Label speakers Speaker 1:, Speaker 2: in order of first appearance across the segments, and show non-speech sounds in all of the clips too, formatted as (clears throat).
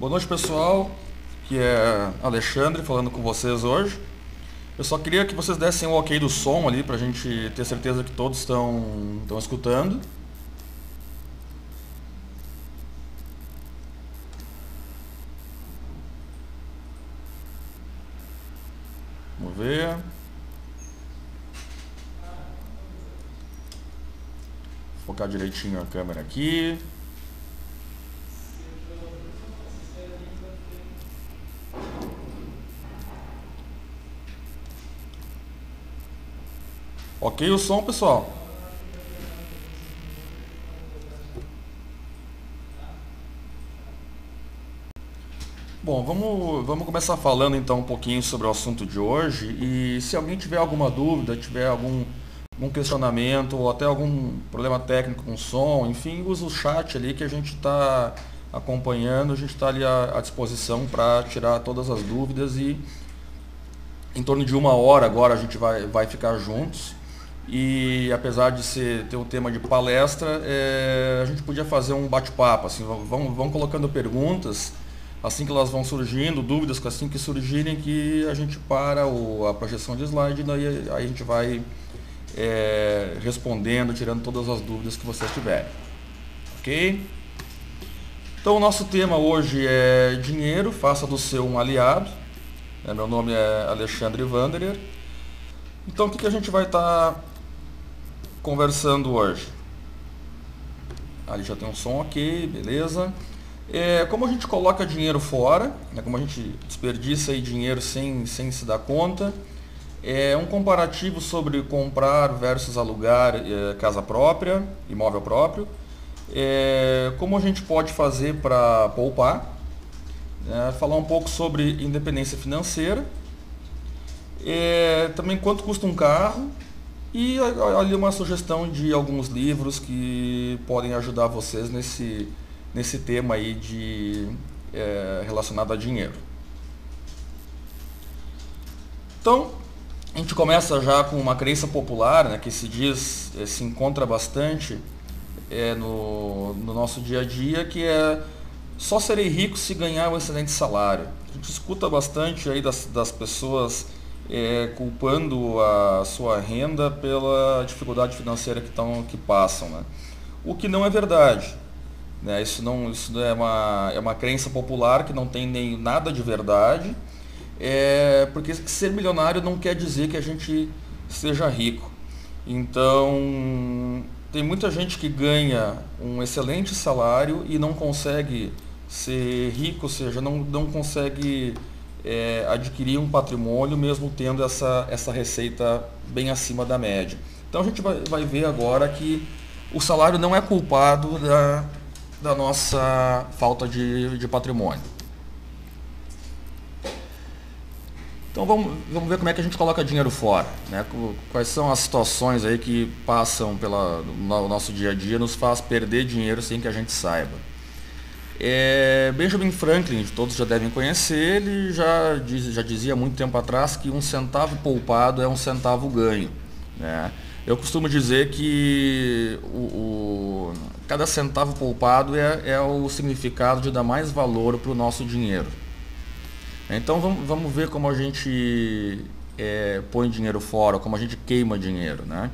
Speaker 1: Boa noite pessoal, que é Alexandre falando com vocês hoje. Eu só queria que vocês dessem o ok do som ali pra gente ter certeza que todos estão estão escutando. Vamos ver. Focar direitinho a câmera aqui. Ok o som, pessoal? Bom, vamos, vamos começar falando então um pouquinho sobre o assunto de hoje e se alguém tiver alguma dúvida, tiver algum, algum questionamento ou até algum problema técnico com som, enfim, usa o chat ali que a gente está acompanhando, a gente está ali à, à disposição para tirar todas as dúvidas e em torno de uma hora agora a gente vai, vai ficar juntos e apesar de ser, ter o um tema de palestra, é, a gente podia fazer um bate-papo, assim, vão, vão colocando perguntas, assim que elas vão surgindo, dúvidas assim que surgirem, que a gente para o, a projeção de slide daí aí a gente vai é, respondendo, tirando todas as dúvidas que vocês tiverem. Ok? Então o nosso tema hoje é dinheiro, faça do seu um aliado. É, meu nome é Alexandre Wanderer. Então o que, que a gente vai estar tá conversando hoje. Ali já tem um som ok, beleza. É, como a gente coloca dinheiro fora, né, como a gente desperdiça aí dinheiro sem, sem se dar conta, é um comparativo sobre comprar versus alugar é, casa própria, imóvel próprio, é, como a gente pode fazer para poupar, é, falar um pouco sobre independência financeira, é, também quanto custa um carro, e ali uma sugestão de alguns livros que podem ajudar vocês nesse, nesse tema aí de, é, relacionado a dinheiro. Então, a gente começa já com uma crença popular, né, que se diz, é, se encontra bastante é, no, no nosso dia a dia, que é só serei rico se ganhar um excelente salário. A gente escuta bastante aí das, das pessoas é, culpando a sua renda pela dificuldade financeira que, tão, que passam. Né? O que não é verdade. Né? Isso, não, isso é, uma, é uma crença popular que não tem nem nada de verdade. É, porque ser milionário não quer dizer que a gente seja rico. Então, tem muita gente que ganha um excelente salário e não consegue ser rico, ou seja, não, não consegue é, adquirir um patrimônio mesmo tendo essa, essa receita bem acima da média. Então a gente vai, vai ver agora que o salário não é culpado da, da nossa falta de, de patrimônio. Então vamos, vamos ver como é que a gente coloca dinheiro fora. Né? Quais são as situações aí que passam pelo no nosso dia a dia, nos faz perder dinheiro sem que a gente saiba. É, Benjamin Franklin, todos já devem conhecer, ele já, diz, já dizia muito tempo atrás que um centavo poupado é um centavo ganho. Né? Eu costumo dizer que o, o, cada centavo poupado é, é o significado de dar mais valor para o nosso dinheiro. Então vamos, vamos ver como a gente é, põe dinheiro fora, como a gente queima dinheiro. Né?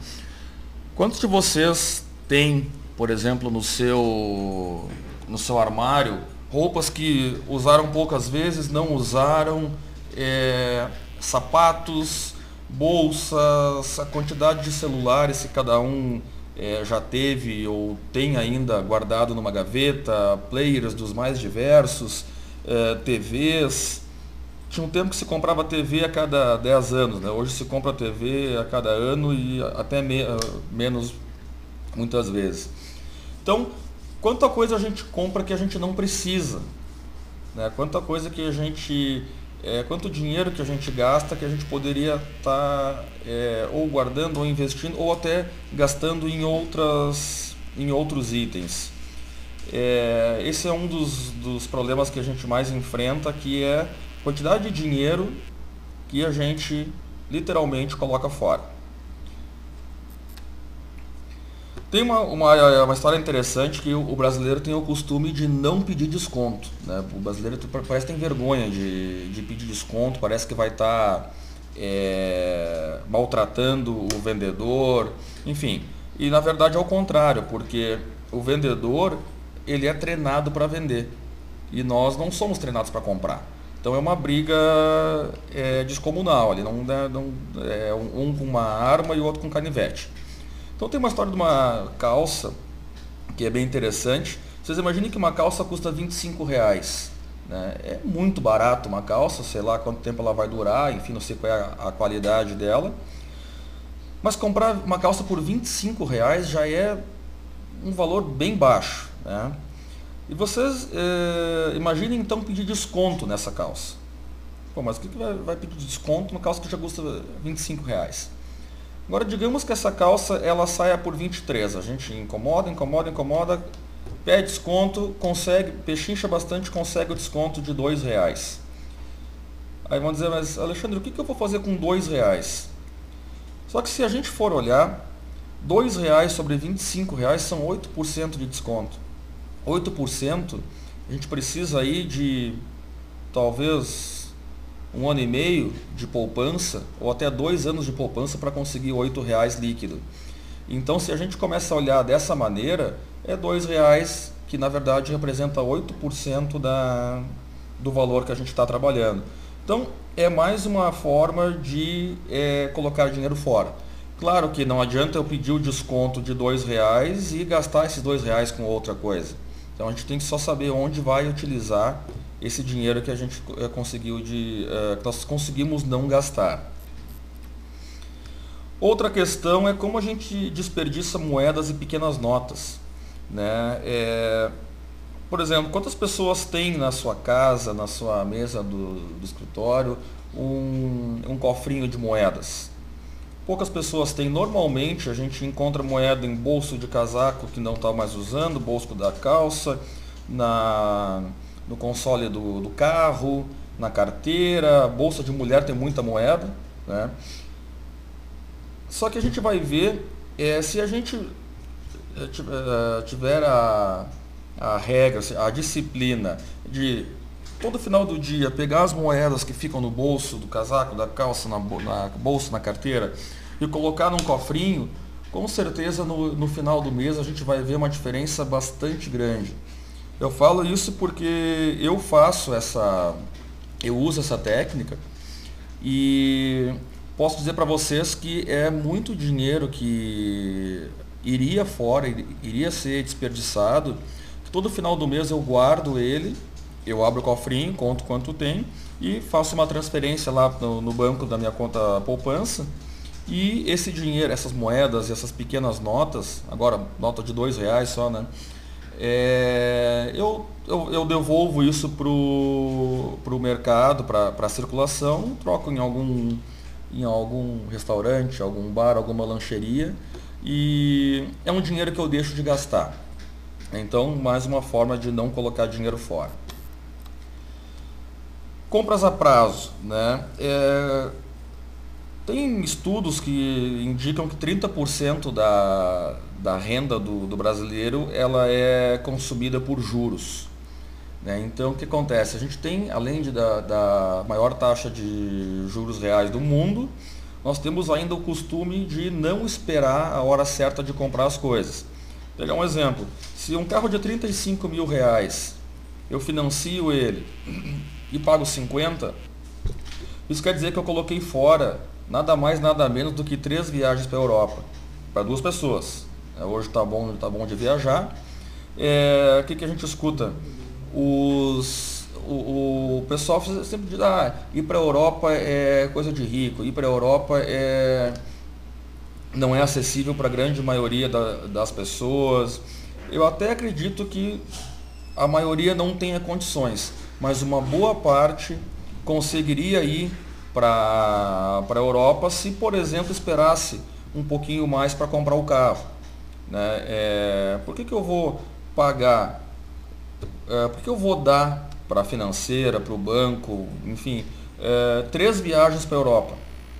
Speaker 1: Quantos de vocês têm, por exemplo, no seu no seu armário, roupas que usaram poucas vezes, não usaram, é, sapatos, bolsas, a quantidade de celulares que cada um é, já teve ou tem ainda guardado numa gaveta, players dos mais diversos, é, TVs. Tinha um tempo que se comprava TV a cada 10 anos, né? hoje se compra TV a cada ano e até me, menos muitas vezes. Então, quanta coisa a gente compra que a gente não precisa, né? quanta coisa que a gente, é, quanto dinheiro que a gente gasta que a gente poderia estar tá, é, ou guardando ou investindo ou até gastando em, outras, em outros itens. É, esse é um dos, dos problemas que a gente mais enfrenta, que é a quantidade de dinheiro que a gente literalmente coloca fora. Tem uma, uma, uma história interessante que o, o, brasileiro tem o costume de não pedir desconto. Né? O brasileiro parece que tem vergonha de, de pedir desconto, parece que vai estar tá, é, maltratando o vendedor, enfim. E na verdade é o contrário, porque o vendedor ele é treinado para vender e nós não somos treinados para comprar. Então é uma briga é, descomunal, ali não, não, é um com uma arma e o outro com canivete. Então tem uma história de uma calça que é bem interessante. Vocês imaginem que uma calça custa 25 reais. Né? É muito barato uma calça, sei lá quanto tempo ela vai durar, enfim, não sei qual é a, a qualidade dela. Mas comprar uma calça por 25 reais já é um valor bem baixo. Né? E vocês é, imaginem então pedir desconto nessa calça. Pô, mas o que, que vai, vai, pedir desconto numa calça que já custa 25 reais? Agora digamos que essa calça ela saia por 23. A gente incomoda, incomoda, incomoda, pede desconto, consegue, pechincha bastante, consegue o desconto de dois reais. Aí vão dizer, mas Alexandre, o que, que eu vou fazer com dois reais? Só que se a gente for olhar, dois reais sobre 25 reais são 8% de desconto. 8%, a gente precisa aí de talvez um ano e meio de poupança ou até dois anos de poupança para conseguir R$ reais líquido. Então, se a gente começa a olhar dessa maneira, é R$ reais que na verdade representa 8% da, do valor que a gente está trabalhando. Então, é mais uma forma de é, colocar dinheiro fora. Claro que não adianta eu pedir o desconto de R$ reais e gastar esses R$ reais com outra coisa. Então a gente tem que só saber onde vai utilizar esse dinheiro que a gente eh, conseguiu de, uh, que nós conseguimos não gastar. Outra questão é como a gente desperdiça moedas e pequenas notas. Né? É, por exemplo, quantas pessoas têm na sua casa, na sua mesa do, do escritório, um, um cofrinho de moedas? poucas pessoas têm. Normalmente a gente encontra moeda em bolso de casaco que não está mais usando, bolso da calça, na, no console do, do carro, na carteira, bolsa de mulher tem muita moeda. Né? Só que a gente vai ver é, se a gente é, é, tiver a, a regra, a disciplina de todo final do dia pegar as moedas que ficam no bolso do casaco, da calça, na, na bolsa, na carteira e colocar num cofrinho, com certeza no, no final do mês a gente vai ver uma diferença bastante grande. Eu falo isso porque eu faço essa, eu uso essa técnica e posso dizer para vocês que é muito dinheiro que iria fora, iria ser desperdiçado. Todo final do mês eu guardo ele eu abro o cofrinho, conto quanto tem e faço uma transferência lá no, no banco da minha conta poupança. E esse dinheiro, essas moedas, essas pequenas notas, agora nota de dois reais só, né? É, eu, eu, eu, devolvo isso para o mercado, para a circulação, troco em algum, em algum restaurante, algum bar, alguma lancheria e é um dinheiro que eu deixo de gastar. Então, mais uma forma de não colocar dinheiro fora. Compras a prazo, né? É, tem estudos que indicam que 30% da, da renda do, do brasileiro ela é consumida por juros. Né? Então o que acontece? A gente tem, além de da, da maior taxa de juros reais do mundo, nós temos ainda o costume de não esperar a hora certa de comprar as coisas. Vou pegar um exemplo. Se um carro de 35 mil reais, eu financio ele (clears throat) e pago 50, isso quer dizer que eu coloquei fora nada mais, nada menos do que três viagens para a Europa, para duas pessoas. É, hoje está bom, tá bom de viajar. É, o que, que a gente escuta? Os, o, o pessoal sempre diz, ah, ir para a Europa é coisa de rico, ir para a Europa é, não é acessível para a grande maioria da, das pessoas. Eu até acredito que a maioria não tenha condições mas uma boa parte conseguiria ir para a Europa se, por exemplo, esperasse um pouquinho mais para comprar o carro. Né? É, por que, que eu vou pagar? É, por que eu vou dar para a financeira, para o banco, enfim, é, três viagens para a Europa?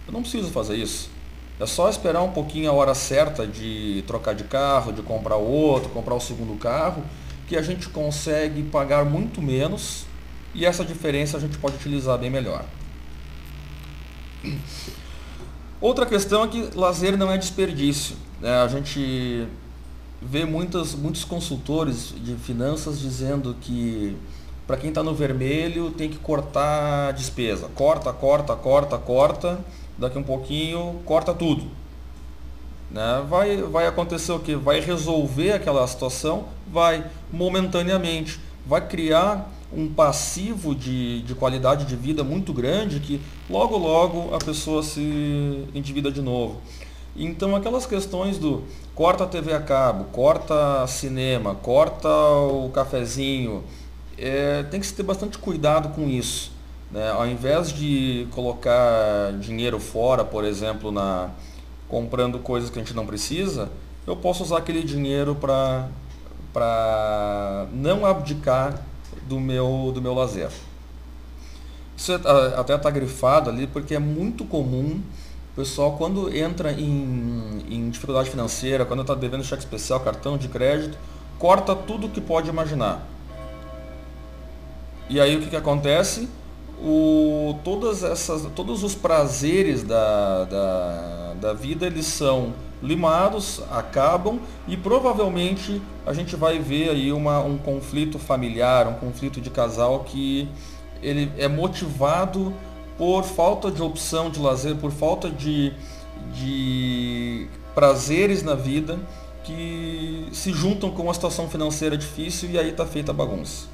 Speaker 1: Eu não preciso fazer isso. É só esperar um pouquinho a hora certa de trocar de carro, de comprar outro, comprar o segundo carro, que a gente consegue pagar muito menos e essa diferença a gente pode utilizar bem melhor. Outra questão é que lazer não é desperdício. Né? A gente vê muitas, muitos consultores de finanças dizendo que para quem está no vermelho tem que cortar a despesa. Corta, corta, corta, corta. Daqui um pouquinho corta tudo. Né? Vai, vai acontecer o que? Vai resolver aquela situação? Vai momentaneamente. Vai criar um passivo de, de qualidade de vida muito grande que logo logo a pessoa se endivida de novo. Então aquelas questões do corta a TV a cabo, corta cinema, corta o cafezinho, é, tem que se ter bastante cuidado com isso. Né? Ao invés de colocar dinheiro fora, por exemplo, na comprando coisas que a gente não precisa, eu posso usar aquele dinheiro para não abdicar do meu, do meu lazer. Isso é, até está grifado ali porque é muito comum o pessoal quando entra em, em dificuldade financeira, quando está devendo cheque especial, cartão de crédito, corta tudo que pode imaginar. E aí o que, que acontece? O, todas essas, todos os prazeres da, da, da vida eles são limados, acabam e provavelmente a gente vai ver aí uma, um conflito familiar, um conflito de casal que ele é motivado por falta de opção de lazer, por falta de, de prazeres na vida que se juntam com uma situação financeira difícil e aí está feita a bagunça.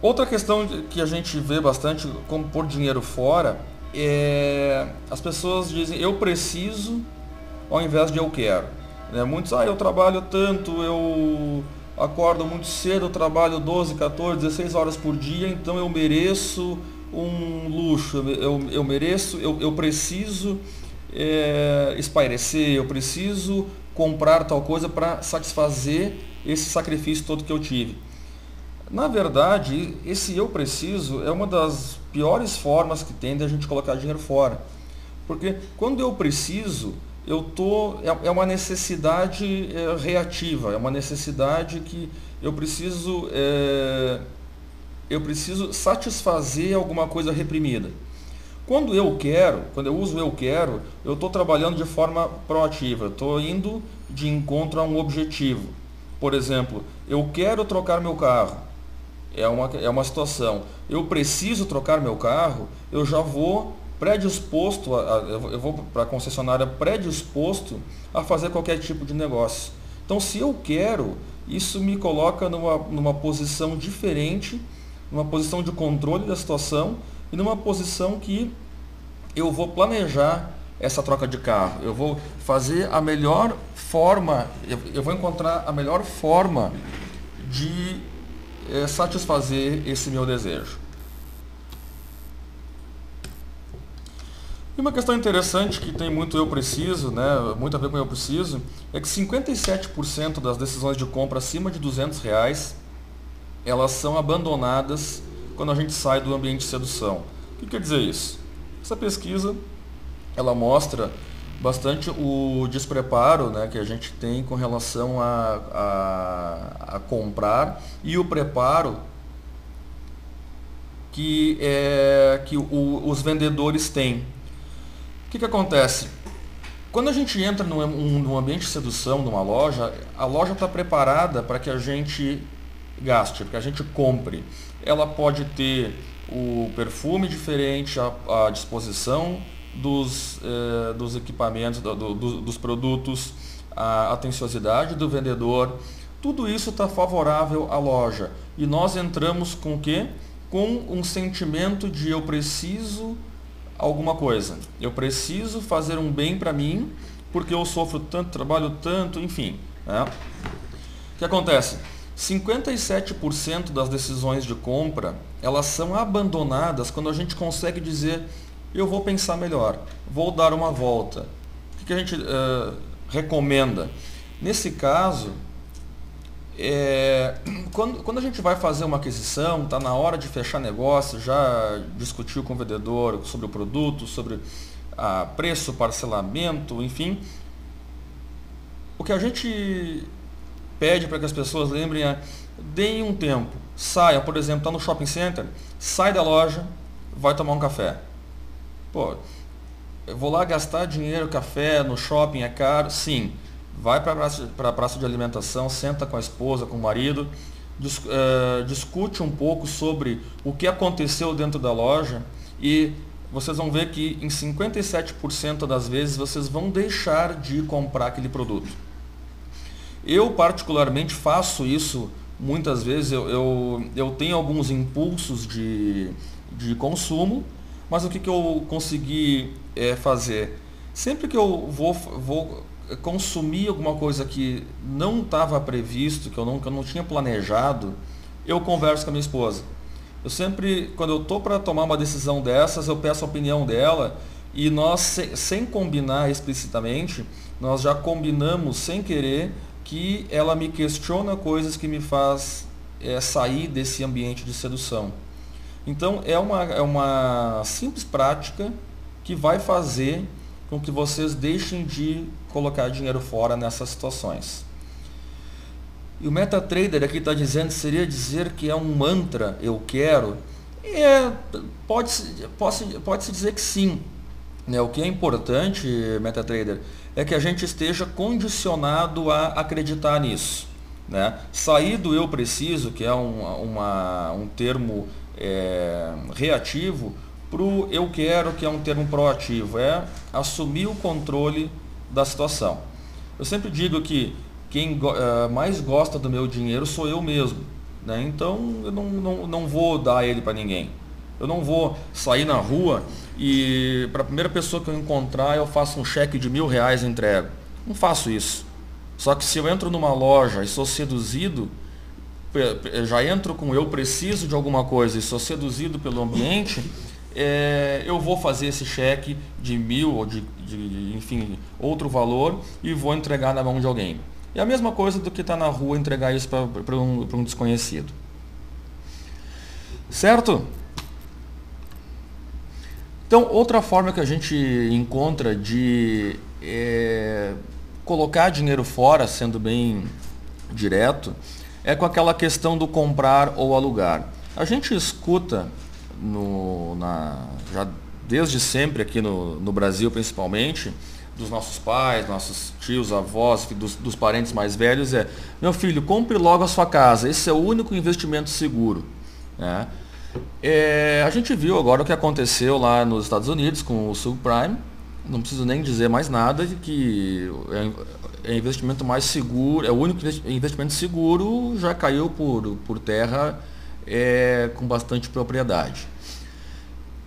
Speaker 1: Outra questão que a gente vê bastante como pôr dinheiro fora é, as pessoas dizem eu preciso ao invés de eu quero. Né? Muitos, ah, eu trabalho tanto, eu acordo muito cedo, trabalho 12, 14, 16 horas por dia, então eu mereço um luxo, eu, eu mereço, eu, eu preciso é, espairecer, eu preciso comprar tal coisa para satisfazer esse sacrifício todo que eu tive. Na verdade, esse eu preciso é uma das piores formas que tem de a gente colocar dinheiro fora. Porque quando eu preciso, eu tô é, é uma necessidade é, reativa, é uma necessidade que eu preciso é, eu preciso satisfazer alguma coisa reprimida. Quando eu quero, quando eu uso eu quero, eu estou trabalhando de forma proativa, estou indo de encontro a um objetivo. Por exemplo, eu quero trocar meu carro é uma, é uma situação. Eu preciso trocar meu carro, eu já vou predisposto, a, a, eu vou para a concessionária predisposto a fazer qualquer tipo de negócio. Então, se eu quero, isso me coloca numa, numa posição diferente, numa posição de controle da situação e numa posição que eu vou planejar essa troca de carro. Eu vou fazer a melhor forma, eu, eu vou encontrar a melhor forma de é, satisfazer esse meu desejo. E uma questão interessante que tem muito eu preciso, né, muito a ver com eu preciso, é que 57% das decisões de compra acima de 200 reais, elas são abandonadas quando a gente sai do ambiente de sedução. O que quer dizer isso? Essa pesquisa, ela mostra bastante o despreparo né, que a gente tem com relação a, a, a comprar e o preparo que, é, que o, os vendedores têm. Que, que acontece? Quando a gente entra num, num ambiente de sedução, numa loja, a loja está preparada para que a gente gaste, para que a gente compre. Ela pode ter o perfume diferente, a, a disposição dos, eh, dos equipamentos, do, do, dos produtos, a atenciosidade do vendedor, tudo isso está favorável à loja. E nós entramos com o quê? Com um sentimento de eu preciso alguma coisa. Eu preciso fazer um bem para mim, porque eu sofro tanto, trabalho tanto, enfim. Né? O que acontece? 57% das decisões de compra, elas são abandonadas quando a gente consegue dizer eu vou pensar melhor, vou dar uma volta. O que, a gente uh, recomenda? Nesse caso, É, quando, quando a gente vai fazer uma aquisição, está na hora de fechar negócio, já discutiu com o vendedor sobre o produto, sobre a preço, parcelamento, enfim. O que a gente pede para que as pessoas lembrem é deem um tempo, saiam, por exemplo, está no shopping center, sai da loja, vai tomar um café. Pô, eu vou lá gastar dinheiro, café no shopping é caro? Sim. Vai para a praça, praça de alimentação, senta com a esposa, com o marido, dis, uh, discute um pouco sobre o que aconteceu dentro da loja e vocês vão ver que em 57% das vezes vocês vão deixar de comprar aquele produto. Eu particularmente faço isso muitas vezes, eu, eu, eu tenho alguns impulsos de, de consumo, mas o que, que eu consegui é, fazer? Sempre que eu vou, vou consumir alguma coisa que não estava previsto, que eu, não, que eu não tinha planejado, eu converso com a minha esposa. Eu sempre, quando eu estou para tomar uma decisão dessas, eu peço a opinião dela e nós, sem, sem combinar explicitamente, nós já combinamos sem querer que ela me questiona coisas que me faz é, sair desse ambiente de sedução. Então é uma, é uma simples prática que vai fazer com que vocês deixem de colocar dinheiro fora nessas situações. E o MetaTrader aqui está dizendo, seria dizer que é um mantra, eu quero? É, pode-se pode, pode -se dizer que sim. Né? O que é importante, MetaTrader, é que a gente esteja condicionado a acreditar nisso. Né? Sair do eu preciso, que é um, uma, um termo é, reativo, para o eu quero, que é um termo proativo, é assumir o controle da situação. Eu sempre digo que quem uh, mais gosta do meu dinheiro sou eu mesmo. Né? Então eu não, não, não vou dar ele para ninguém. Eu não vou sair na rua e para a primeira pessoa que eu encontrar eu faço um cheque de mil reais e entrego. Não faço isso. Só que se eu entro numa loja e sou seduzido, já entro com eu preciso de alguma coisa e sou seduzido pelo ambiente, é, eu vou fazer esse cheque de mil ou de, de, enfim, outro valor e vou entregar na mão de alguém. É a mesma coisa do que estar tá na rua entregar isso para um, um desconhecido. Certo? Então, outra forma que a gente encontra de é, colocar dinheiro fora, sendo bem direto, é com aquela questão do comprar ou alugar. A gente escuta no, na, já desde sempre aqui no, no Brasil principalmente, dos nossos pais, nossos tios, avós, dos, dos, parentes mais velhos é, meu filho, compre logo a sua casa, esse é o único investimento seguro. Né? É, a gente viu agora o que aconteceu lá nos Estados Unidos com o subprime, não preciso nem dizer mais nada de que é, é investimento mais seguro, é o único investimento seguro, já caiu por, por terra é, com bastante propriedade.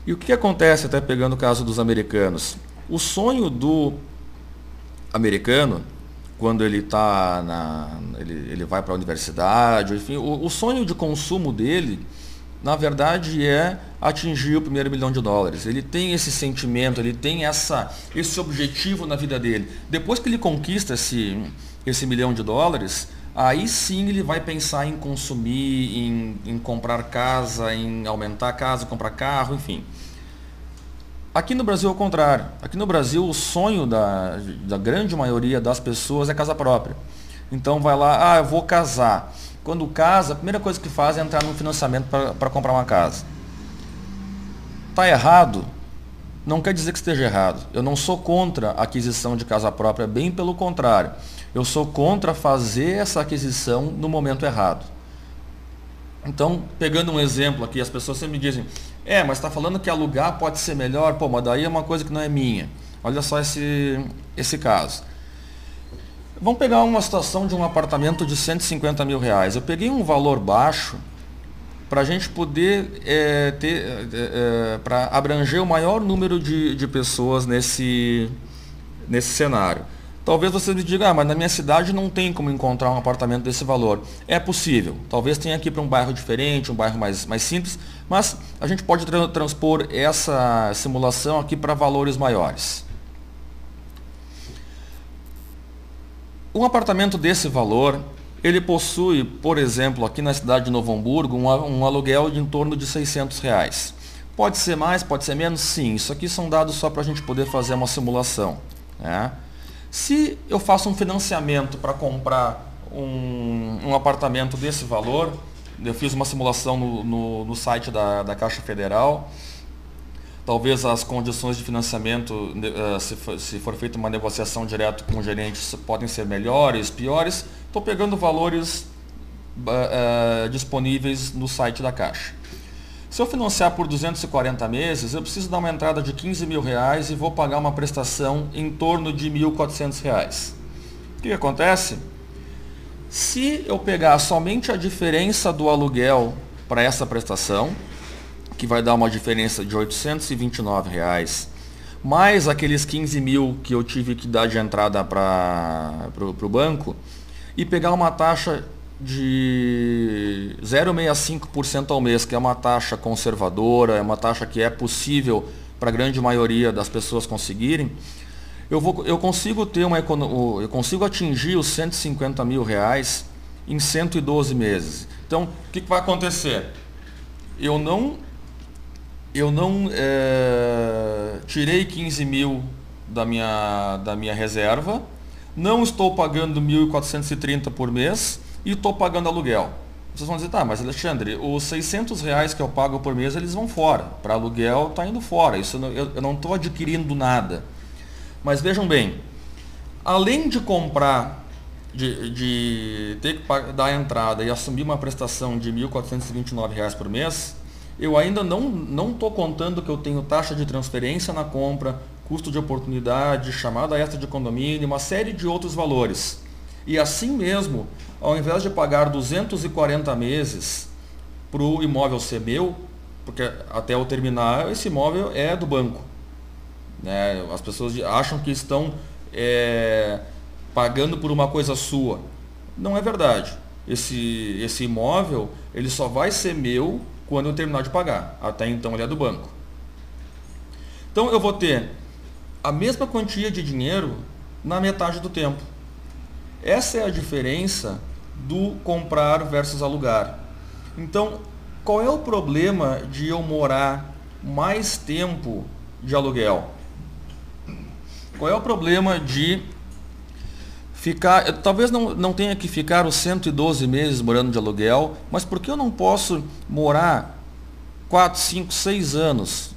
Speaker 1: E o que acontece, até pegando o caso dos americanos? O sonho do americano, quando ele tá na. ele, ele vai para a universidade, enfim, o, o sonho de consumo dele, na verdade, é atingir o primeiro milhão de dólares. Ele tem esse sentimento, ele tem essa, esse objetivo na vida dele. Depois que ele conquista esse, esse milhão de dólares, aí sim ele vai pensar em consumir, em, em comprar casa, em aumentar a casa, comprar carro, enfim. Aqui no Brasil é o contrário. Aqui no Brasil o sonho da, da grande maioria das pessoas é casa própria. Então vai lá, ah, eu vou casar. Quando casa, a primeira coisa que faz é entrar no financiamento para comprar uma casa. Está errado? Não quer dizer que esteja errado. Eu não sou contra a aquisição de casa própria, bem pelo contrário. Eu sou contra fazer essa aquisição no momento errado. Então, pegando um exemplo aqui, as pessoas sempre me dizem, é, mas está falando que alugar pode ser melhor, pô, mas daí é uma coisa que não é minha. Olha só esse, esse caso. Vamos pegar uma situação de um apartamento de 150 mil reais. Eu peguei um valor baixo para a gente poder é, ter, é, é, para abranger o maior número de, de pessoas nesse, nesse cenário. Talvez você me diga, ah, mas na minha cidade não tem como encontrar um apartamento desse valor. É possível. Talvez tenha aqui para um bairro diferente, um bairro mais, mais simples, mas a gente pode tra transpor essa simulação aqui para valores maiores. Um apartamento desse valor, ele possui, por exemplo, aqui na cidade de Novo Hamburgo, um, um aluguel de em torno de 600 reais. Pode ser mais, pode ser menos? Sim. Isso aqui são dados só para a gente poder fazer uma simulação. Né? Se eu faço um financiamento para comprar um, um, apartamento desse valor, eu fiz uma simulação no, no, no site da, da Caixa Federal, talvez as condições de financiamento, eh, se for, se for feita uma negociação direto com o gerente, podem ser melhores, piores. Estou pegando valores uh, disponíveis no site da Caixa. Se eu financiar por 240 meses, eu preciso dar uma entrada de 15 mil reais e vou pagar uma prestação em torno de 1.400 reais. O que, acontece? Se eu pegar somente a diferença do aluguel para essa prestação, que vai dar uma diferença de 829 reais, mais aqueles 15 mil que eu tive que dar de entrada para o banco, e pegar uma taxa de 0,65% ao mês, que é uma taxa conservadora, é uma taxa que é possível para a grande maioria das pessoas conseguirem, eu, vou, eu consigo ter uma eu consigo atingir os 150 mil reais em 112 meses. Então, o que, que vai acontecer? Eu não eu não é, tirei 15 mil da minha, da minha reserva, não estou pagando 1.430 por mês e estou pagando aluguel. Vocês vão dizer, tá, mas Alexandre, os 600 reais que eu pago por mês, eles vão fora. Para aluguel está indo fora. Isso eu, não estou adquirindo nada. Mas vejam bem, além de comprar, de, de ter que dar a entrada e assumir uma prestação de R$ 1.429 por mês, eu ainda não estou contando que eu tenho taxa de transferência na compra, custo de oportunidade, chamada extra de condomínio, uma série de outros valores. E assim mesmo, ao invés de pagar 240 meses para o imóvel ser meu, porque até eu terminar, esse imóvel é do banco. Né? As pessoas acham que estão é, pagando por uma coisa sua. Não é verdade. Esse, esse imóvel ele só vai ser meu quando eu terminar de pagar. Até então ele é do banco. Então eu vou ter a mesma quantia de dinheiro na metade do tempo. Essa é a diferença do comprar versus alugar. Então, qual é o problema de eu morar mais tempo de aluguel? Qual é o problema de ficar, talvez não, não tenha que ficar os 112 meses morando de aluguel, mas por que eu não posso morar 4, 5, 6 anos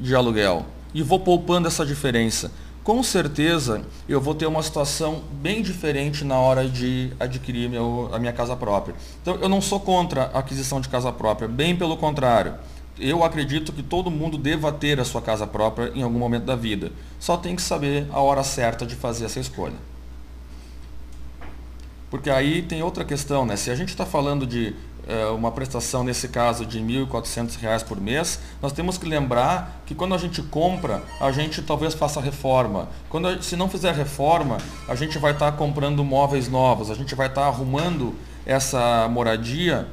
Speaker 1: de aluguel e vou poupando essa diferença? Com certeza eu vou ter uma situação bem diferente na hora de adquirir meu, a minha casa própria. Então eu não sou contra a aquisição de casa própria, bem pelo contrário. Eu acredito que todo mundo deva ter a sua casa própria em algum momento da vida. Só tem que saber a hora certa de fazer essa escolha. Porque aí tem outra questão, né? Se a gente está falando de uma prestação, nesse caso, de R$ 1.400 por mês, nós temos que lembrar que quando a gente compra, a gente talvez faça reforma. Quando, se não fizer reforma, a gente vai estar tá comprando móveis novos, a gente vai estar tá arrumando essa moradia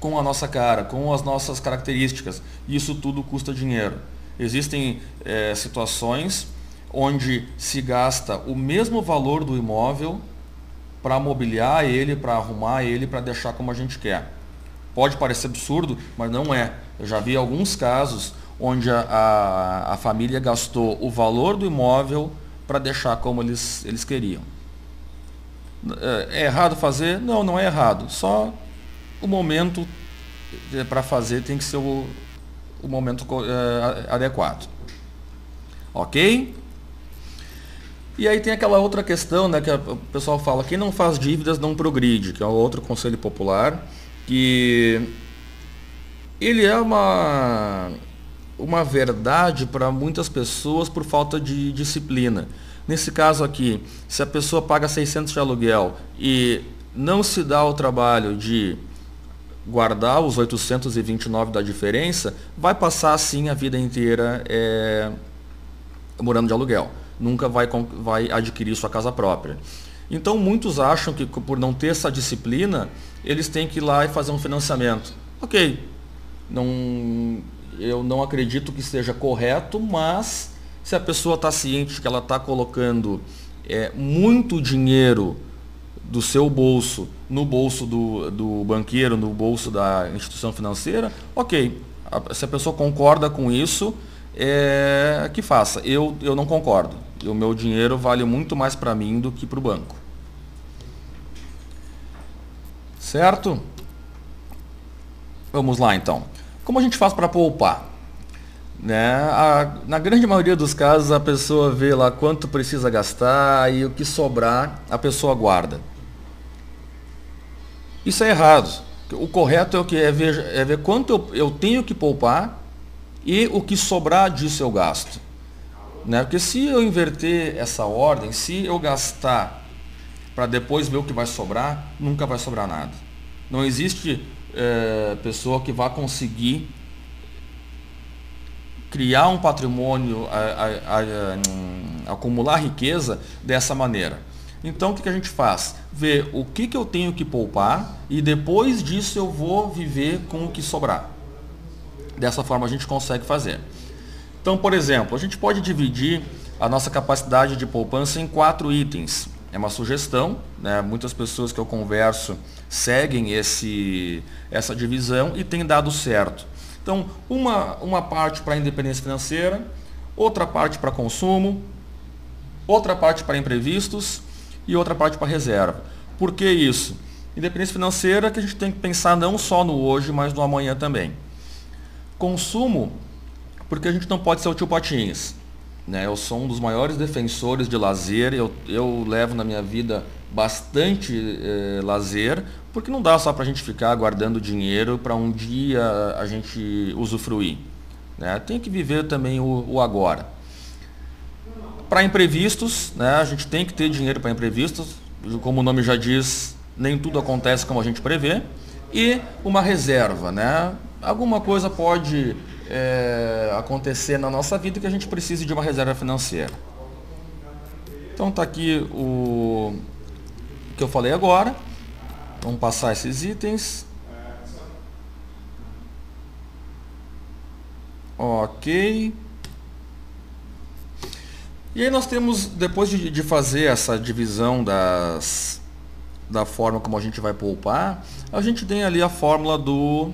Speaker 1: com a nossa cara, com as nossas características. Isso tudo custa dinheiro. Existem é, situações onde se gasta o mesmo valor do imóvel para mobiliar ele, para arrumar ele, para deixar como a gente quer. Pode parecer absurdo, mas não é. Eu já vi alguns casos onde a, a, a família gastou o valor do imóvel para deixar como eles, eles queriam. É, é errado fazer? Não, não é errado. Só o momento é, para fazer tem que ser o, o momento é, adequado. Ok? E aí tem aquela outra questão, né, que o pessoal fala, quem não faz dívidas não progride, que é outro conselho popular, que ele é uma, uma verdade para muitas pessoas por falta de disciplina. Nesse caso aqui, se a pessoa paga 600 de aluguel e não se dá o trabalho de guardar os 829 da diferença, vai passar assim a vida inteira é, morando de aluguel nunca vai, vai adquirir sua casa própria. Então muitos acham que por não ter essa disciplina, eles têm que ir lá e fazer um financiamento. Ok, não, eu não acredito que seja correto, mas se a pessoa está ciente que ela está colocando é, muito dinheiro do seu bolso no bolso do, do banqueiro, no bolso da instituição financeira, ok. Se a pessoa concorda com isso, é, que faça. Eu, eu não concordo. O meu dinheiro vale muito mais para mim do que para o banco. Certo? Vamos lá então. Como a gente faz para poupar? Né? A, na grande maioria dos casos a pessoa vê lá quanto precisa gastar e o que sobrar a pessoa guarda. Isso é errado. O correto é o que é ver, é ver quanto eu, eu tenho que poupar e o que sobrar disso eu gasto. Né? Porque se eu inverter essa ordem, se eu gastar para depois ver o que vai sobrar, nunca vai sobrar nada. Não existe é, pessoa que vá conseguir criar um patrimônio, a, a, a, hum, acumular riqueza dessa maneira. Então o que, que a gente faz? Ver o que, que eu tenho que poupar e depois disso eu vou viver com o que sobrar. Dessa forma a gente consegue fazer. Então, por exemplo, a gente pode dividir a nossa capacidade de poupança em quatro itens. É uma sugestão, né? muitas pessoas que eu converso seguem esse, essa divisão e tem dado certo. Então, uma, uma parte para independência financeira, outra parte para consumo, outra parte para imprevistos e outra parte para reserva. Por que isso? Independência financeira que a gente tem que pensar não só no hoje, mas no amanhã também. Consumo, porque a gente não pode ser o tio Patinhas. Né? Eu sou um dos maiores defensores de lazer, eu, eu levo na minha vida bastante eh, lazer, porque não dá só para a gente ficar guardando dinheiro para um dia a gente usufruir. Né? Tem que viver também o, o agora. Para imprevistos, né, a gente tem que ter dinheiro para imprevistos, como o nome já diz, nem tudo acontece como a gente prevê. E uma reserva, né? Alguma coisa pode é, acontecer na nossa vida que a gente precise de uma reserva financeira. Então está aqui o que eu falei agora. Vamos passar esses itens. Ok. E aí nós temos, depois de, de fazer essa divisão das, da forma como a gente vai poupar, a gente tem ali a fórmula do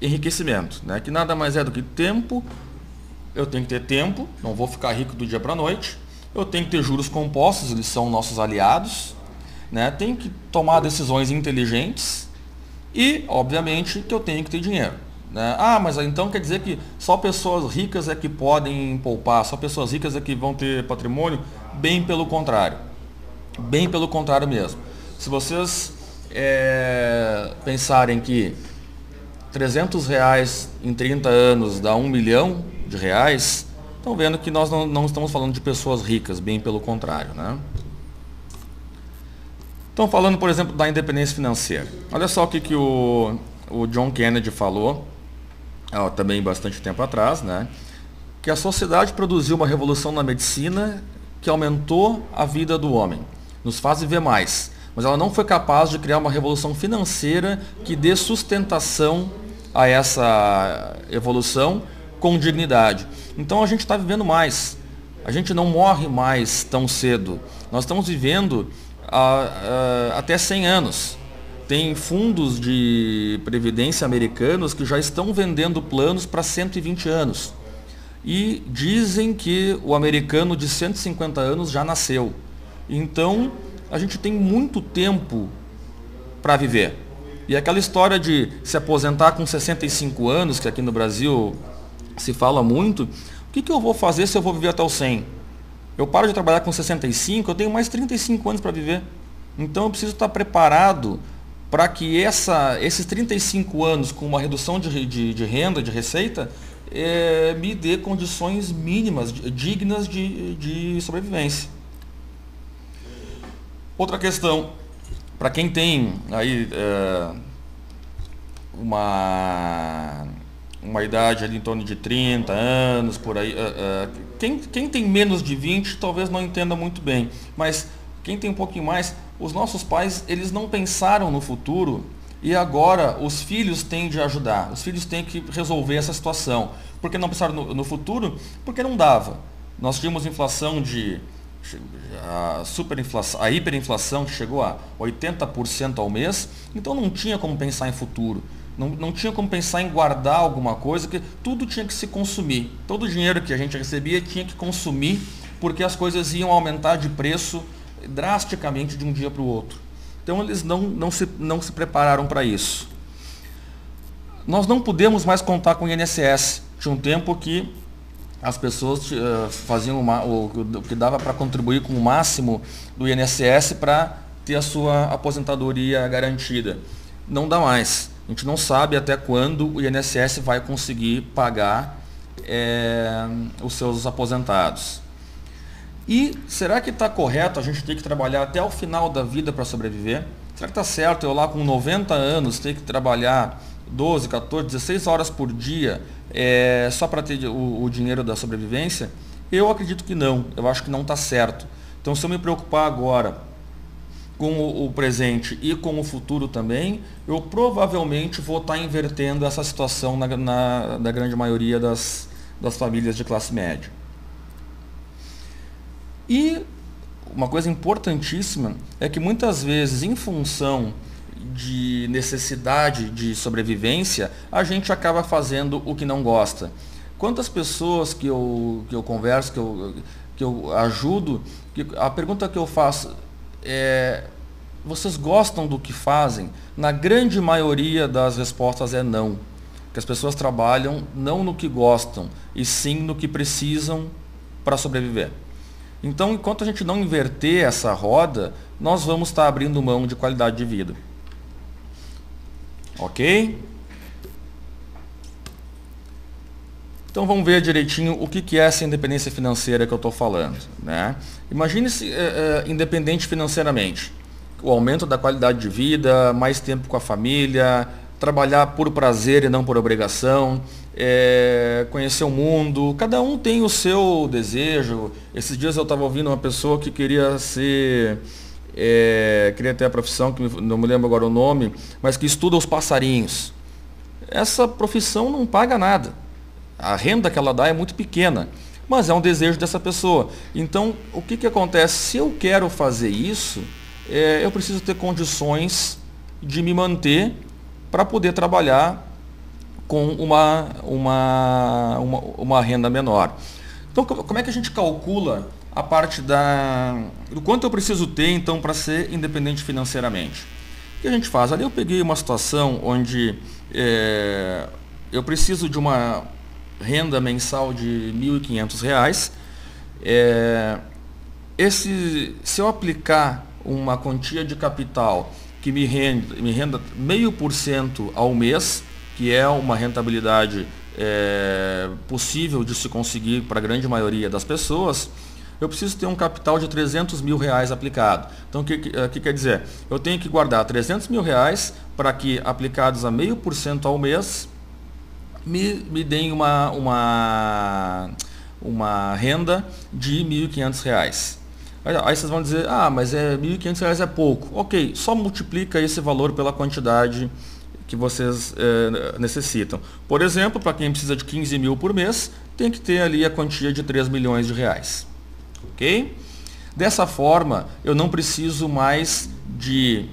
Speaker 1: enriquecimento, né? que nada mais é do que tempo. Eu tenho que ter tempo, não vou ficar rico do dia para a noite. Eu tenho que ter juros compostos, eles são nossos aliados. Né? Tenho que tomar decisões inteligentes e, obviamente, que eu tenho que ter dinheiro. Né? Ah, mas então quer dizer que só pessoas ricas é que podem poupar, só pessoas ricas é que vão ter patrimônio? Bem pelo contrário. Bem pelo contrário mesmo. Se vocês é, pensarem que 300 reais em 30 anos dá 1 milhão de reais, estão vendo que nós não, não, estamos falando de pessoas ricas, bem pelo contrário. Né? Estão falando, por exemplo, da independência financeira. Olha só o que, que o, o John Kennedy falou, ó, também bastante tempo atrás, né? que a sociedade produziu uma revolução na medicina que aumentou a vida do homem, nos faz viver mais, mas ela não foi capaz de criar uma revolução financeira que dê sustentação a essa evolução com dignidade. Então a gente está vivendo mais. A gente não morre mais tão cedo. Nós estamos vivendo a, a, até 100 anos. Tem fundos de previdência americanos que já estão vendendo planos para 120 anos. E dizem que o americano de 150 anos já nasceu. Então, a gente tem muito tempo para viver. E aquela história de se aposentar com 65 anos, que aqui no Brasil se fala muito, o que, que eu vou fazer se eu vou viver até os 100? Eu paro de trabalhar com 65, eu tenho mais 35 anos para viver. Então eu preciso estar preparado para que essa, esses 35 anos com uma redução de, de, de renda, de receita, é, me dê condições mínimas, dignas de, de sobrevivência. Outra questão, para quem tem aí é, uma, uma idade ali em torno de 30 anos, por aí, é, é, quem, quem tem menos de 20 talvez não entenda muito bem, mas quem tem um pouquinho mais, os nossos pais, eles não pensaram no futuro e agora os filhos têm de ajudar, os filhos têm que resolver essa situação. Por que não pensaram no, no futuro? Porque não dava. Nós tínhamos inflação de a superinflação, a hiperinflação que chegou a 80% ao mês, então não tinha como pensar em futuro. Não, não tinha como pensar em guardar alguma coisa, que tudo tinha que se consumir. Todo o dinheiro que a gente recebia tinha que consumir, porque as coisas iam aumentar de preço drasticamente de um dia para o outro. Então eles não, não, se, não se prepararam para isso. Nós não podemos mais contar com o INSS. Tinha um tempo que as pessoas uh, faziam uma, o, o, que dava para contribuir com o máximo do INSS para ter a sua aposentadoria garantida. Não dá mais. A gente não sabe até quando o INSS vai conseguir pagar é, os seus aposentados. E será que está correto a gente ter que trabalhar até o final da vida para sobreviver? Será que está certo eu lá com 90 anos ter que trabalhar 12, 14, 16 horas por dia é, só para ter o, o, dinheiro da sobrevivência? Eu acredito que não, eu acho que não está certo. Então se eu me preocupar agora com o, o, presente e com o futuro também, eu provavelmente vou estar tá invertendo essa situação na, na, na grande maioria das, das famílias de classe média. E uma coisa importantíssima é que muitas vezes, em função de necessidade de sobrevivência, a gente acaba fazendo o que não gosta. Quantas pessoas que eu, que eu converso, que eu, que eu ajudo, que a pergunta que eu faço é: vocês gostam do que fazem? Na grande maioria das respostas é não. Que as pessoas trabalham não no que gostam, e sim no que precisam para sobreviver. Então, enquanto a gente não inverter essa roda, nós vamos estar abrindo mão de qualidade de vida. Ok? Então vamos ver direitinho o que é essa independência financeira que eu estou falando. Né? Imagine-se é, é, independente financeiramente. O aumento da qualidade de vida, mais tempo com a família, trabalhar por prazer e não por obrigação, é, conhecer o mundo. Cada um tem o seu desejo. Esses dias eu estava ouvindo uma pessoa que queria ser. É, queria ter a profissão, que não me lembro agora o nome, mas que estuda os passarinhos. Essa profissão não paga nada. A renda que ela dá é muito pequena, mas é um desejo dessa pessoa. Então, o que, que acontece? Se eu quero fazer isso, é, eu preciso ter condições de me manter para poder trabalhar com uma, uma, uma, uma, renda menor. Então, como é que a gente calcula a parte da, do quanto eu preciso ter, então, para ser independente financeiramente? O que a gente faz? Ali eu peguei uma situação onde é, eu preciso de uma renda mensal de R$ 1.500. É, esse, se eu aplicar uma quantia de capital que me renda, me renda meio por cento ao mês, que é uma rentabilidade é, possível de se conseguir para a grande maioria das pessoas, eu preciso ter um capital de 300 mil reais aplicado. Então, o que, que, que, quer dizer? Eu tenho que guardar 300 mil reais para que, aplicados a meio por cento ao mês, me, me deem uma, uma, uma renda de 1.500 reais. Aí vocês vão dizer, ah, mas é R$ 1.500 é pouco. Ok, só multiplica esse valor pela quantidade que vocês é, necessitam. Por exemplo, para quem precisa de 15 mil por mês, tem que ter ali a quantia de 3 milhões de reais. Ok? Dessa forma, eu não preciso mais de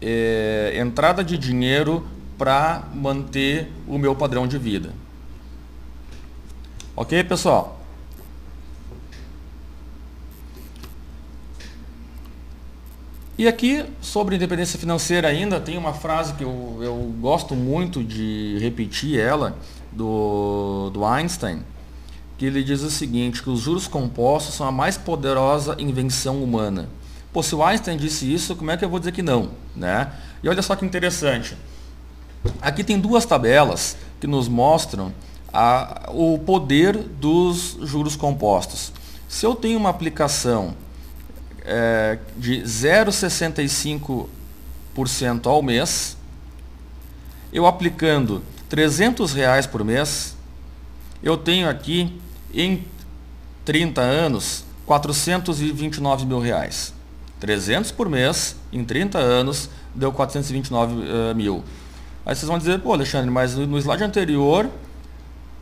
Speaker 1: é, entrada de dinheiro para manter o meu padrão de vida. Ok, pessoal? E aqui, sobre independência financeira ainda, tem uma frase que eu, eu gosto muito de repetir ela, do, do Einstein, que ele diz o seguinte, que os juros compostos são a mais poderosa invenção humana. Pô, se o Einstein disse isso, como é que eu vou dizer que não? Né? E olha só que interessante. Aqui tem duas tabelas que nos mostram a, o poder dos juros compostos. Se eu tenho uma aplicação é, de 0,65% ao mês, eu aplicando 300 reais por mês, eu tenho aqui em 30 anos 429 mil reais. 300 por mês em 30 anos deu 429 uh, mil. Aí vocês vão dizer, pô Alexandre, mas no slide anterior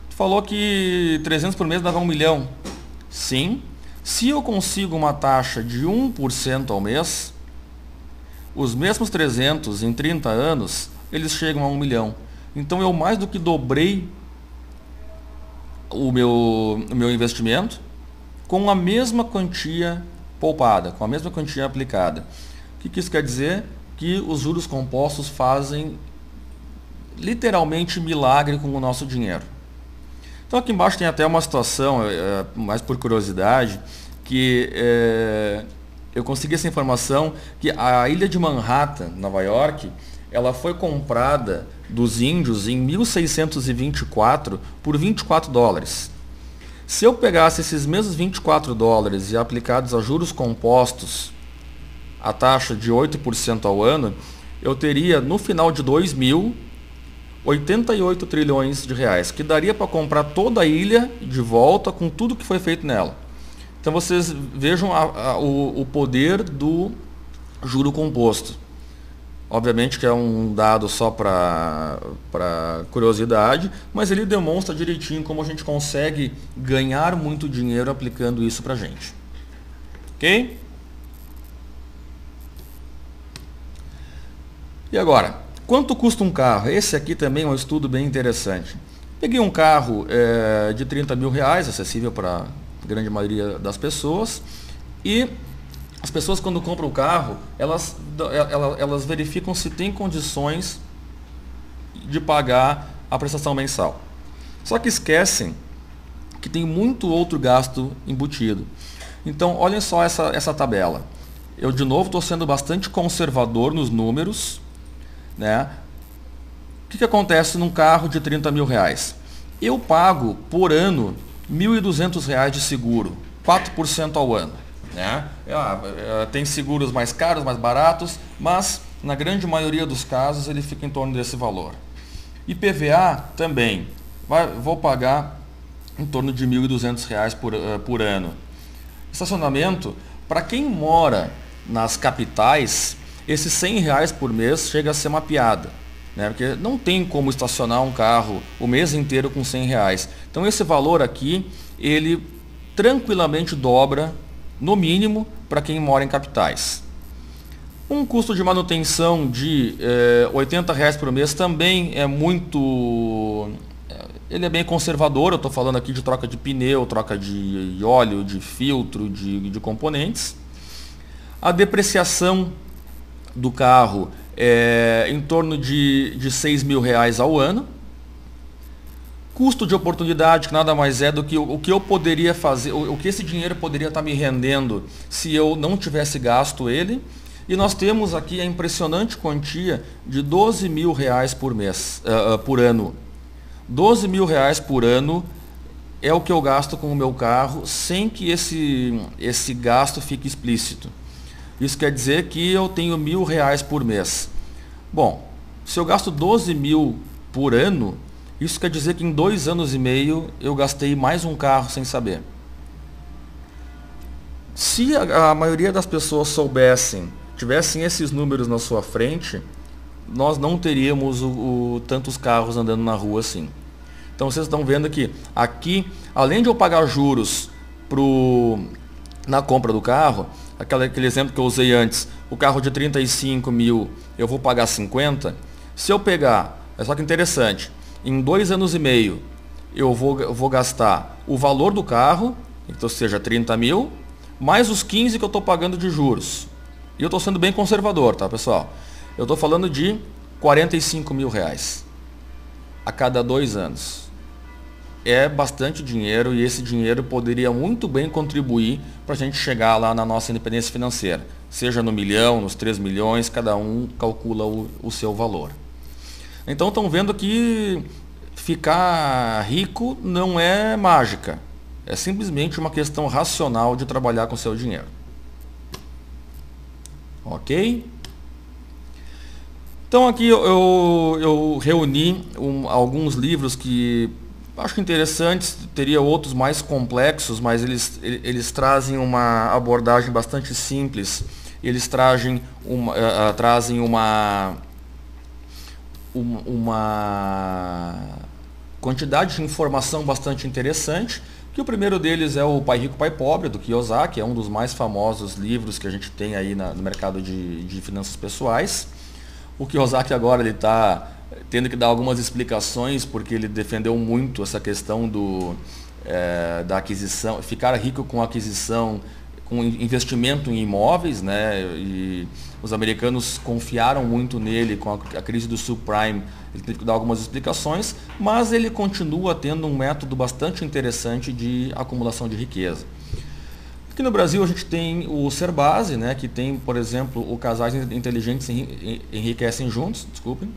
Speaker 1: tu falou que 300 por mês dava um milhão. Sim, Se eu consigo uma taxa de 1% ao mês, os mesmos 300 em 30 anos, eles chegam a 1 milhão. Então eu mais do que dobrei o meu, o meu investimento com a mesma quantia poupada, com a mesma quantia aplicada. O que, isso quer dizer? Que os juros compostos fazem literalmente milagre com o nosso dinheiro. Então aqui embaixo tem até uma situação, é, mais por curiosidade, que é, eu consegui essa informação que a ilha de Manhattan, Nova York, ela foi comprada dos índios em 1624 por 24 dólares. Se eu pegasse esses mesmos 24 dólares e aplicados a juros compostos, a taxa de 8% ao ano, eu teria no final de 2000 88 trilhões de reais, que daria para comprar toda a ilha de volta com tudo que foi feito nela. Então vocês vejam a, a, o, o poder do juro composto. Obviamente que é um dado só para curiosidade, mas ele demonstra direitinho como a gente consegue ganhar muito dinheiro aplicando isso para a gente. Ok? E agora, quanto custa um carro? Esse aqui também é um estudo bem interessante. Peguei um carro é, de 30 mil reais, acessível para grande maioria das pessoas. E as pessoas quando compram o carro, elas, elas, elas verificam se tem condições de pagar a prestação mensal. Só que esquecem que tem muito outro gasto embutido. Então, olhem só essa, essa tabela. Eu, de novo, estou sendo bastante conservador nos números. Né? O que, que acontece num carro de 30 mil reais? Eu pago por ano R$ 1.200 de seguro, 4% ao ano. Né? Ah, é, tem seguros mais caros, mais baratos, mas na grande maioria dos casos ele fica em torno desse valor. IPVA também, vai, vou pagar em torno de R$ 1.200 por, uh, por ano. Estacionamento, para quem mora nas capitais, esses R$ reais por mês chega a ser uma piada. Né? Porque não tem como estacionar um carro o mês inteiro com 100 reais. Então esse valor aqui, ele tranquilamente dobra, no mínimo, para quem mora em capitais. Um custo de manutenção de eh, 80 reais por mês também é muito. Eh, ele é bem conservador, eu estou falando aqui de troca de pneu, troca de óleo, de filtro, de, de componentes. A depreciação do carro é, em torno de, de 6 mil reais ao ano. Custo de oportunidade, que nada mais é do que o, o que eu poderia fazer, o, o, que esse dinheiro poderia estar me rendendo se eu não tivesse gasto ele. E nós temos aqui a impressionante quantia de 12 mil reais por mês, uh, por ano. 12 mil reais por ano é o que eu gasto com o meu carro sem que esse, esse gasto fique explícito. Isso quer dizer que eu tenho mil reais por mês. Bom, se eu gasto 12 mil por ano, isso quer dizer que em dois anos e meio eu gastei mais um carro sem saber. Se a, a maioria das pessoas soubessem, tivessem esses números na sua frente, nós não teríamos o, o, tantos carros andando na rua assim. Então vocês estão vendo que aqui, além de eu pagar juros pro, na compra do carro, aquele, aquele exemplo que eu usei antes, o carro de 35 mil eu vou pagar 50, se eu pegar, é só que interessante, em dois anos e meio eu vou, vou gastar o valor do carro, então seja 30 mil, mais os 15 que eu estou pagando de juros. E eu estou sendo bem conservador, tá pessoal? Eu estou falando de 45 mil reais a cada dois anos é bastante dinheiro e esse dinheiro poderia muito bem contribuir para a gente chegar lá na nossa independência financeira. Seja no milhão, nos 3 milhões, cada um calcula o, o seu valor. Então estão vendo que ficar rico não é mágica. É simplesmente uma questão racional de trabalhar com seu dinheiro. Ok? Então aqui eu, eu, eu reuni um, alguns livros que Acho interessantes, teria outros mais complexos, mas eles, eles trazem uma abordagem bastante simples. Eles trazem uma, uh, trazem uma, uma quantidade de informação bastante interessante Que o primeiro deles é o Pai Rico, Pai Pobre, do Kiyosaki, é um dos mais famosos livros que a gente tem aí na, no mercado de, de finanças pessoais. O Kiyosaki agora ele está tendo que dar algumas explicações porque ele defendeu muito essa questão do, é, da aquisição, ficar rico com aquisição, com investimento em imóveis, né? E os americanos confiaram muito nele com a, crise do subprime. Ele teve que dar algumas explicações, mas ele continua tendo um método bastante interessante de acumulação de riqueza. Aqui no Brasil a gente tem o Serbase, né, que tem, por exemplo, o Casais Inteligentes Enriquecem Juntos, desculpem.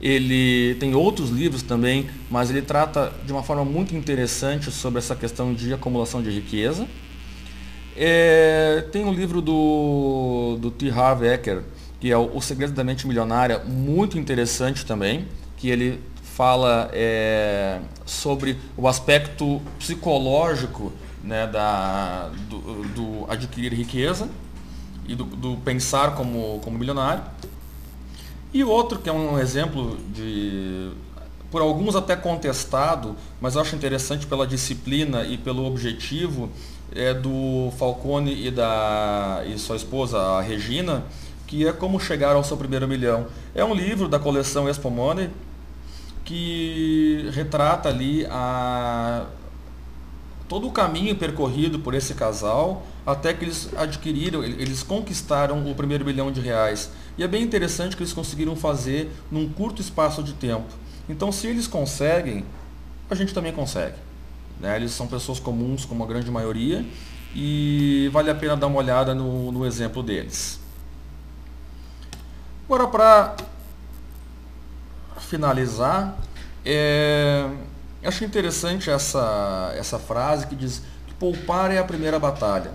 Speaker 1: Ele tem outros livros também, mas ele trata de uma forma muito interessante sobre essa questão de acumulação de riqueza. É, tem um livro do, do T. Harv Eker, que é o, o Segredo da Mente Milionária, muito interessante também, que ele fala é, sobre o aspecto psicológico né, da, do, do, adquirir riqueza e do, do, pensar como, como milionário. E outro que é um exemplo de, por alguns até contestado, mas eu acho interessante pela disciplina e pelo objetivo, é do Falcone e da e sua esposa, a Regina, que é Como Chegar ao Seu Primeiro Milhão. É um livro da coleção Expo Money que retrata ali a, todo o caminho percorrido por esse casal até que eles adquiriram, eles conquistaram o primeiro milhão de reais. E é bem interessante que eles conseguiram fazer num curto espaço de tempo. Então, se eles conseguem, a gente também consegue. Né? Eles são pessoas comuns, como a grande maioria, e vale a pena dar uma olhada no, no exemplo deles. Agora, para finalizar, é, Acho interessante essa, essa frase que diz que poupar é a primeira batalha.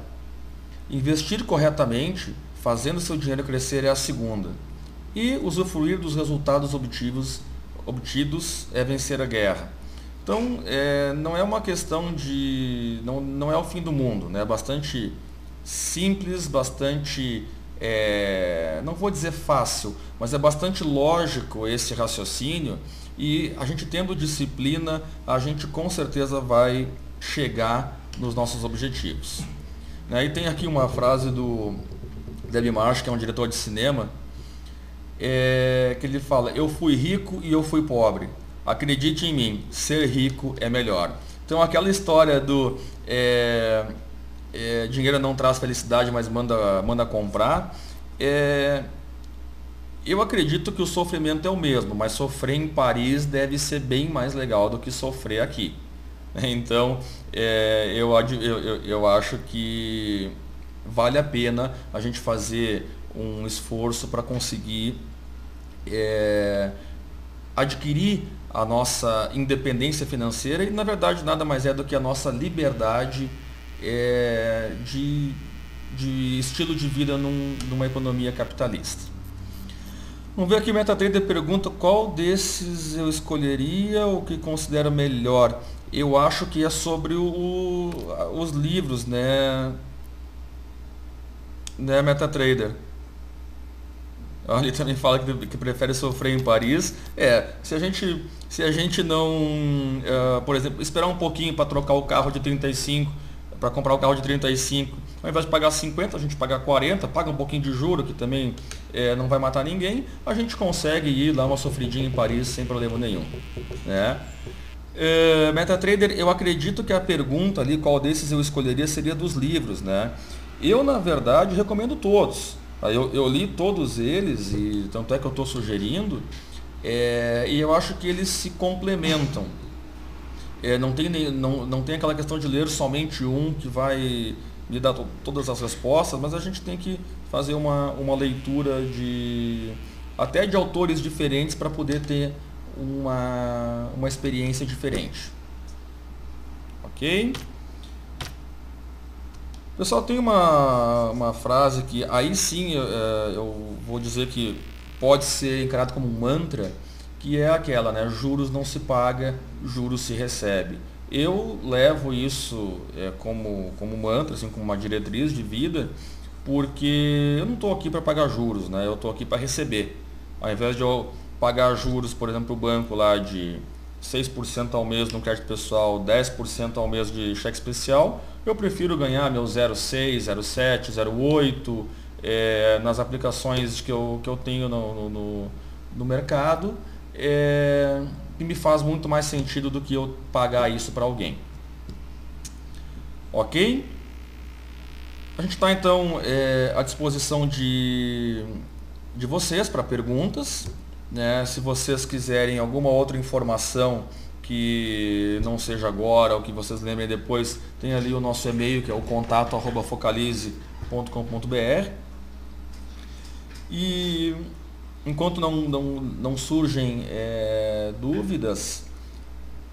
Speaker 1: Investir corretamente, fazendo seu dinheiro crescer, é a segunda. E usufruir dos resultados obtidos, obtidos é vencer a guerra. Então, é, não é uma questão de. Não, não é o fim do mundo, né? é bastante simples, bastante. É, não vou dizer fácil, mas é bastante lógico esse raciocínio e a gente tendo disciplina, a gente com certeza vai chegar nos nossos objetivos. Né? E tem aqui uma frase do Debbie Marsh, que é um diretor de cinema, é, que ele fala, eu fui rico e eu fui pobre. Acredite em mim, ser rico é melhor. Então aquela história do é, é, dinheiro não traz felicidade, mas manda, manda comprar, é, eu acredito que o sofrimento é o mesmo, mas sofrer em Paris deve ser bem mais legal do que sofrer aqui. (laughs) Então, é, eu, eu, eu acho que vale a pena a gente fazer um esforço para conseguir é, adquirir a nossa independência financeira e, na verdade, nada mais é do que a nossa liberdade é, de, de estilo de vida num, numa economia capitalista. Vamos ver aqui, o MetaTrader pergunta qual desses eu escolheria ou que considero melhor. Eu acho que é sobre o, os livros, né? Né, MetaTrader? Ele também fala que, que, prefere sofrer em Paris. É, se a gente, se a gente não, uh, por exemplo, esperar um pouquinho para trocar o carro de 35, para comprar o carro de 35 ao invés de pagar 50, a gente paga 40, paga um pouquinho de juro, que também é, não vai matar ninguém, a gente consegue ir lá uma sofridinha em Paris sem problema nenhum. Né? É, MetaTrader, eu acredito que a pergunta ali, qual desses eu escolheria, seria dos livros. Né? Eu, na verdade, recomendo todos. Eu, eu li todos eles, e tanto é que eu estou sugerindo, é, e eu acho que eles se complementam. É, não, tem, não, não tem aquela questão de ler somente um que vai lhe dar todas as respostas, mas a gente tem que fazer uma, uma leitura de até de autores diferentes para poder ter uma, uma experiência diferente. Ok? Pessoal, tem uma, uma frase que aí sim eu, é, eu vou dizer que pode ser encarado como um mantra, que é aquela, né? Juros não se paga, juros se recebe. Eu levo isso é, como, como mantra, assim, como uma diretriz de vida, porque eu não estou aqui para pagar juros, né? eu estou aqui para receber. Ao invés de eu pagar juros, por exemplo, o banco lá de 6% ao mês no crédito pessoal, 10% ao mês de cheque especial, eu prefiro ganhar meu 0,6, 0,7, 0,8 é, nas aplicações que eu, que eu tenho no, no, no mercado, é, que me faz muito mais sentido do que eu pagar isso para alguém. Ok? A gente está então é, à disposição de, de vocês para perguntas. Né? Se vocês quiserem alguma outra informação que não seja agora ou que vocês lembrem depois, tem ali o nosso e-mail que é o contato focalize.com.br. E enquanto não, não, não surgem é, dúvidas,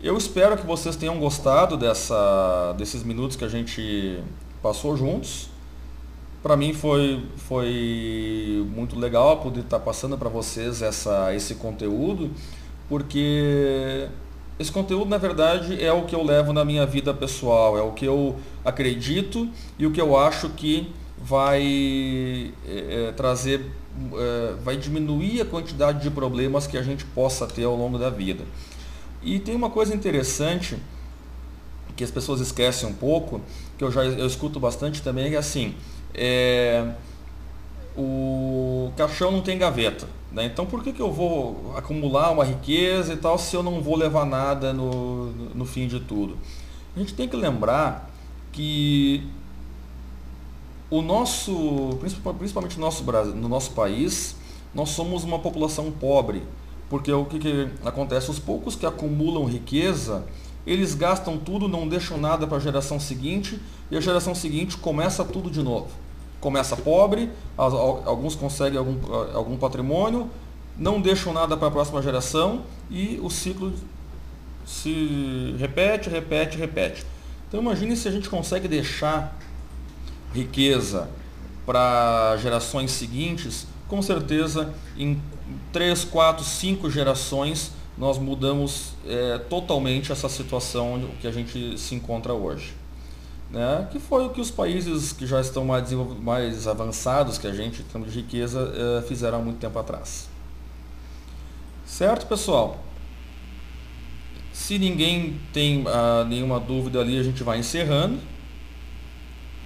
Speaker 1: eu espero que vocês tenham gostado dessa, desses minutos que a gente passou juntos. Para mim foi, foi muito legal poder estar passando para vocês essa, esse conteúdo, porque esse conteúdo, na verdade, é o que eu levo na minha vida pessoal, é o que eu acredito e o que eu acho que vai é, trazer, é, vai diminuir a quantidade de problemas que a gente possa ter ao longo da vida. E tem uma coisa interessante que as pessoas esquecem um pouco, que eu já eu escuto bastante também, que é assim, é, o caixão não tem gaveta. Né? Então por que, que eu vou acumular uma riqueza e tal se eu não vou levar nada no, no fim de tudo? A gente tem que lembrar que o nosso, principalmente no nosso, Brasil, no nosso país, nós somos uma população pobre. Porque o que, que acontece? Os poucos que acumulam riqueza, eles gastam tudo, não deixam nada para a geração seguinte, e a geração seguinte começa tudo de novo. Começa pobre, alguns conseguem algum, algum patrimônio, não deixam nada para a próxima geração e o ciclo se repete, repete, repete. Então imagine se a gente consegue deixar riqueza para gerações seguintes, com certeza em 3, 4, 5 gerações nós mudamos é, totalmente essa situação que a gente se encontra hoje. Né? Que foi o que os países que já estão mais, mais avançados que a gente, em termos de riqueza, é, fizeram há muito tempo atrás. Certo, pessoal? Se ninguém tem ah, nenhuma dúvida ali, a gente vai encerrando.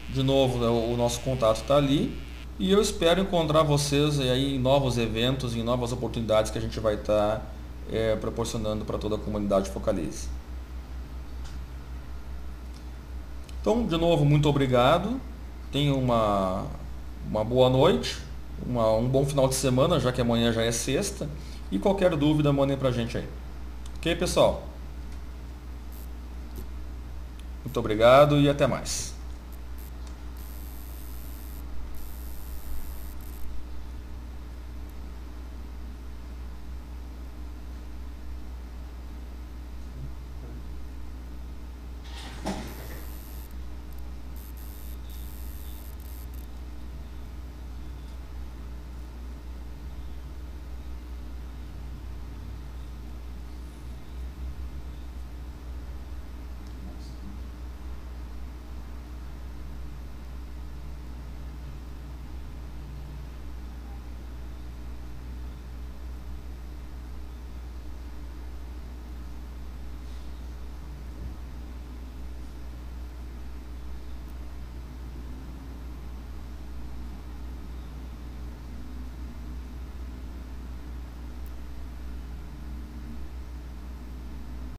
Speaker 1: De novo, né, o nosso contato está ali. E eu espero encontrar vocês aí em novos eventos, em novas oportunidades que a gente vai estar tá, é, proporcionando para toda a comunidade Focalize. Então, de novo, muito obrigado. Tenha uma, uma boa noite, uma, um bom final de semana, já que amanhã já é sexta. E qualquer dúvida, mandem para a gente aí. Ok, pessoal? Muito obrigado e até mais.